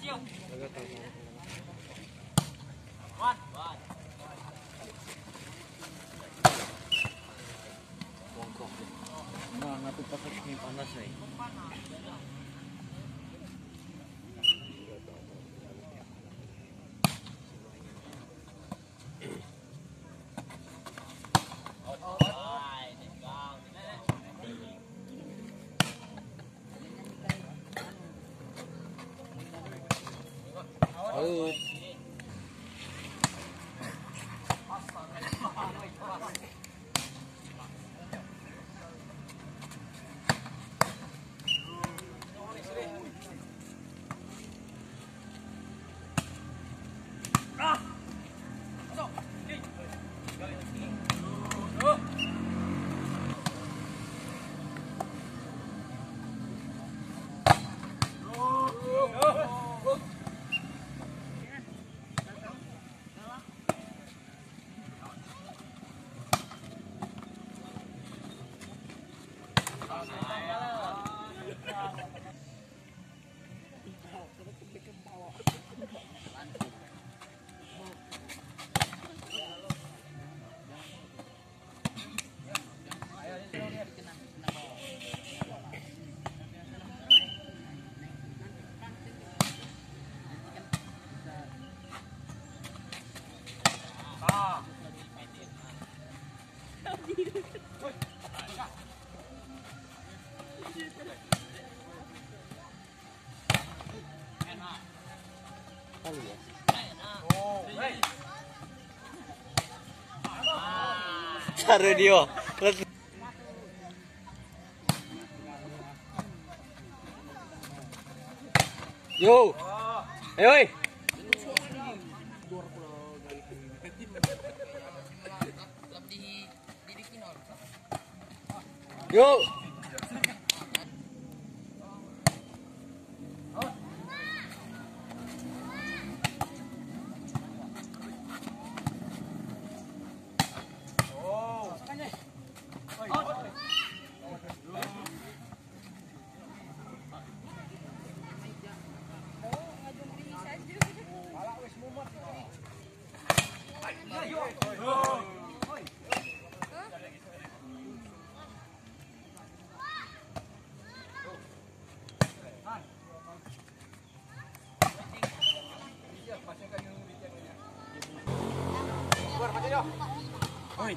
Nah, natupasak ni panas 嗯 Kali ya. Dia. Yo. Ayo, oi. Yo. Oi.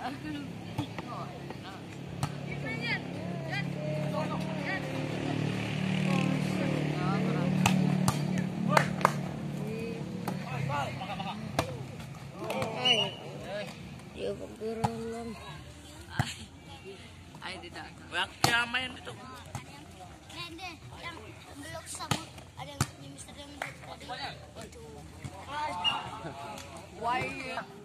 Ay. Why?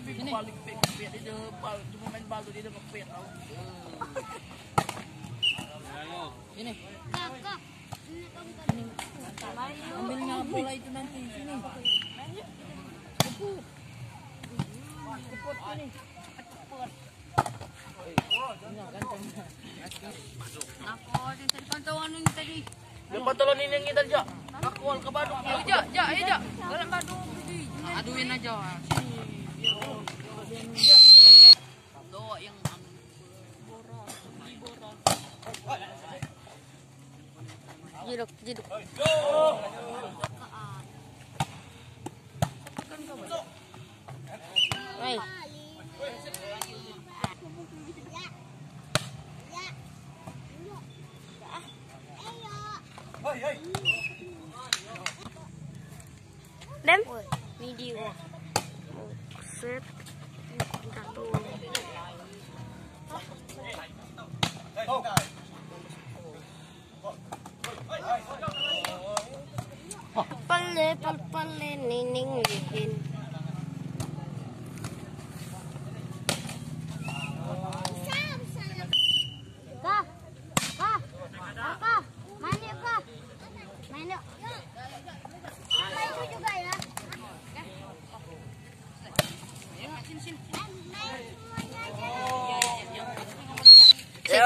Sabi ko balik pit pit cuma main bal. Ini. Ini ambil nga bola itu nanti sini. Ako, din sa pantauan ng tadi. Yung pantalonin yang kita aja. Kakual ke badung. Ya, ja, ja, eh, ja. Dalam badung. Aduin aja. Yang Jiduk, jiduk. Hey. Ayo. zip got the little Oh.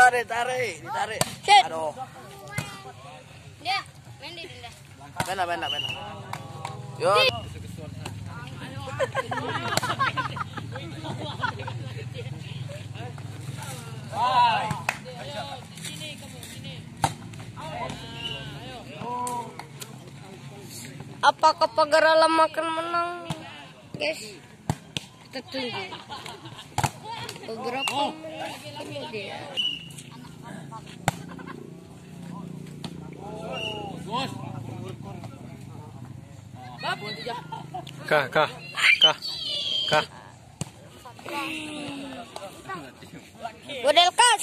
Ya, ditarik, ditarik. Aduh. Dia, main di dia. Benar, benar, benar. Yo. Apakah pagar alam akan menang? Guys, kita tunggu. Beberapa menit kemudian. Kah, kah, kah, kah. Model kas.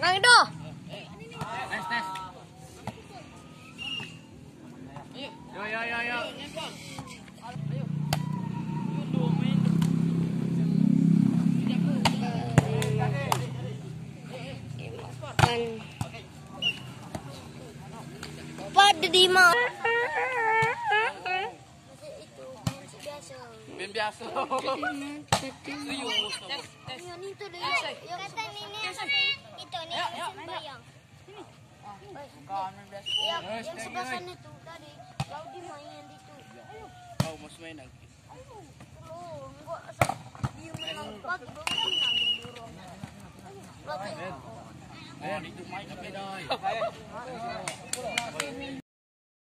Kang Ido. Yo, yo, yo, yo. Kan. Di biasa. Yang sebelah sana tadi. Kau di main itu. Mas main lagi. Oh, enggak asal dia menang pagi baru menang dorong. Lagi. Oh, dito main kami dai.